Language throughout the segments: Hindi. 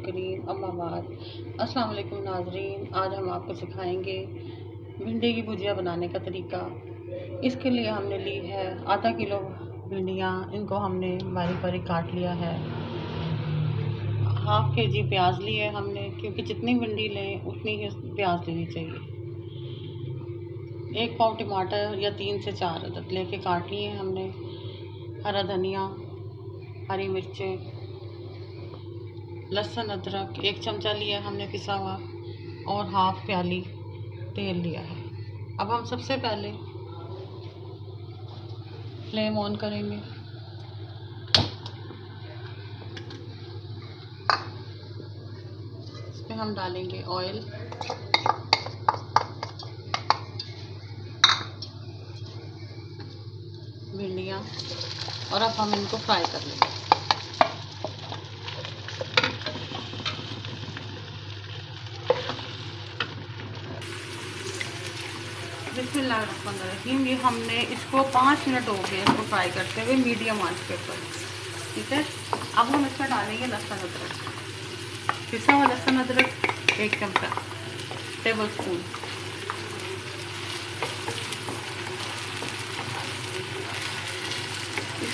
करीम। अम्माबाद अस्सलाम वालेकुम नाजरीन। आज हम आपको सिखाएँगे भिंडी की भुजिया बनाने का तरीका। इसके लिए हमने ली है आधा किलो भिंडियाँ। इनको हमने बारीक बारीक काट लिया है। हाफ़ के जी प्याज लिए हमने, क्योंकि जितनी भिंडी लें, उतनी ही प्याज लेनी चाहिए। एक पाव टमाटर या तीन से चार अदद लेके काट लिए हमने। हरा धनिया हरी मिर्चें, लहसुन, अदरक, एक चमचा लिया हमने पिसा हुआ और हाफ़ प्याली तेल लिया है। अब हम सबसे पहले फ्लेम ऑन करेंगे। इसमें हम डालेंगे ऑयल। भिंडियाँ और अब हम इनको फ्राई कर लेंगे। बिस्मिल्लाहिर्रहमानिर्रहीम ये हमने इसको पाँच मिनट हो गए इसको फ्राई करते हुए मीडियम आँच के ऊपर। ठीक है? अब हम इसमें डालेंगे लहसुन अदरक। पिसा हुआ लहसुन अदरक एक चमचा टेबल स्पून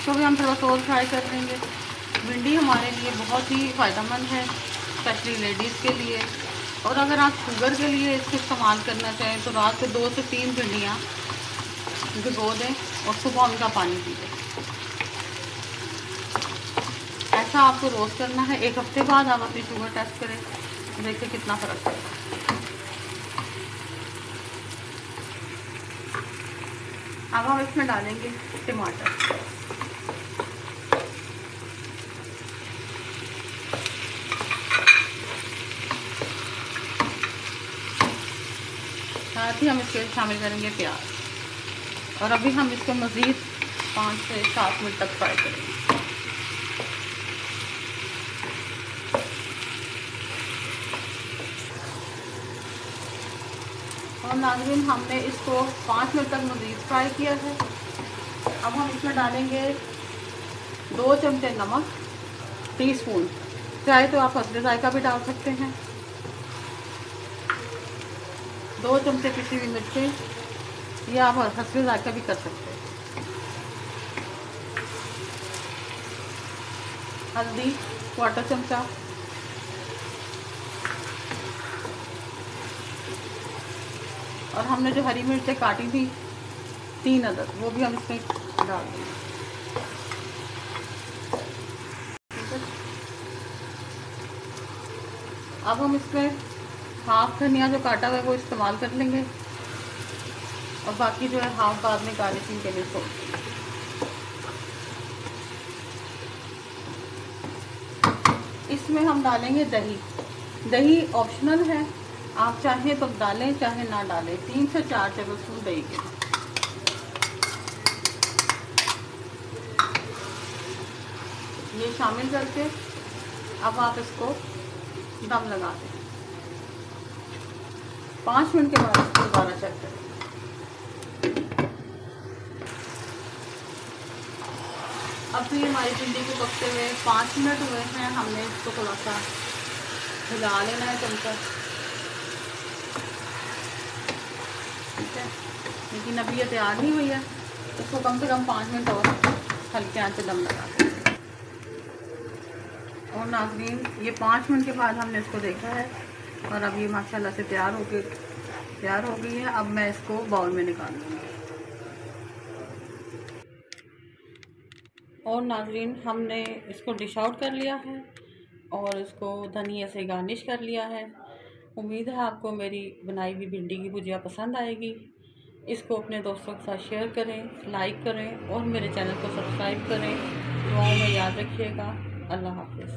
इसको भी हम थोड़ा सा और फ्राई कर लेंगे। भिंडी हमारे लिए बहुत ही फ़ायदेमंद है स्पेशली लेडीज़ के लिए। और अगर आप शुगर के लिए इसको इस्तेमाल करना चाहें तो रात को दो से तीन भिंडियाँ भिगो दें और सुबह उनका पानी पी दें ऐसा आपको रोज़ करना है, एक हफ़्ते बाद आप अपनी शुगर टेस्ट करें। देखिए कितना फ़र्क पड़ेगा अब हम इसमें डालेंगे टमाटर। साथ ही हम इसके शामिल करेंगे प्याज। और अभी हम इसको मज़ीद पाँच से सात मिनट तक फ्राई करेंगे। और नाजरीन, हमने इसको पाँच मिनट तक मज़ीद फ्राई किया है। अब हम इसमें डालेंगे दो चमचे नमक टी स्पून चाहे तो आप हसले जायका भी डाल सकते हैं। दो चमचे पिसी हुई मिर्चें, या आप हंसवे जायका भी कर सकते हैं। हल्दी क्वार्टर चमचा। और हमने जो हरी मिर्चें काटी थी, तीन अदद वो भी हम इसमें डाल देंगे। अब हम इसमें हाफ़ धनिया जो काटा हुआ है वो इस्तेमाल कर लेंगे। और बाकी जो है हाफ़ बाद में गार्निशिंग के लिए छोड़ इसमें हम डालेंगे दही। दही ऑप्शनल है। आप चाहे तो डालें, चाहे ना डालें। तीन से चार टेबल स्पून दही के। ये शामिल करके अब आप इसको दम लगा दें। पाँच मिनट के बाद इसको दोबारा चेक करें। अब तो ये हमारी भिंडी को पकते हुए पाँच मिनट हुए हैं, हमने इसको थोड़ा सा हिला लेना है चमचा ठीक है? लेकिन अभी ये तैयार नहीं हुई है, इसको कम से कम पाँच मिनट और हल्के आँच दम लगा और नाजरीन, ये पाँच मिनट के बाद हमने इसको देखा है और अब ये माशाल्लाह से तैयार हो गई तैयार हो गई है। अब मैं इसको बाउल में निकाल लूँगी और नाजरीन, हमने इसको डिश आउट कर लिया है और इसको धनिया से गार्निश कर लिया है। उम्मीद है आपको मेरी बनाई हुई भिंडी की भुजिया पसंद आएगी। इसको अपने दोस्तों के साथ शेयर करें लाइक करें और मेरे चैनल को सब्सक्राइब करें। दुआओं में याद रखिएगा। अल्लाह हाफिज़।